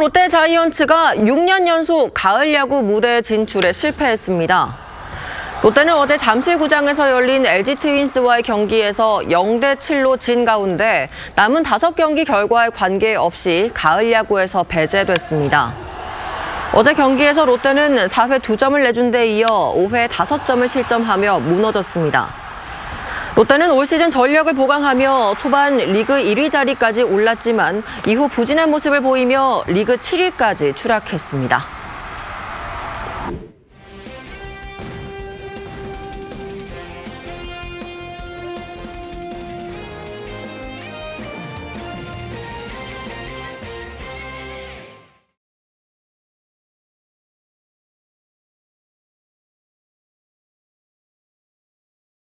롯데 자이언츠가 6년 연속 가을 야구 무대 진출에 실패했습니다. 롯데는 어제 잠실구장에서 열린 LG 트윈스와의 경기에서 0대 7로 진 가운데 남은 5경기 결과에 관계없이 가을 야구에서 배제됐습니다. 어제 경기에서 롯데는 4회 2점을 내준 데 이어 5회 5점을 실점하며 무너졌습니다. 롯데는 올 시즌 전력을 보강하며 초반 리그 1위 자리까지 올랐지만 이후 부진한 모습을 보이며 리그 7위까지 추락했습니다.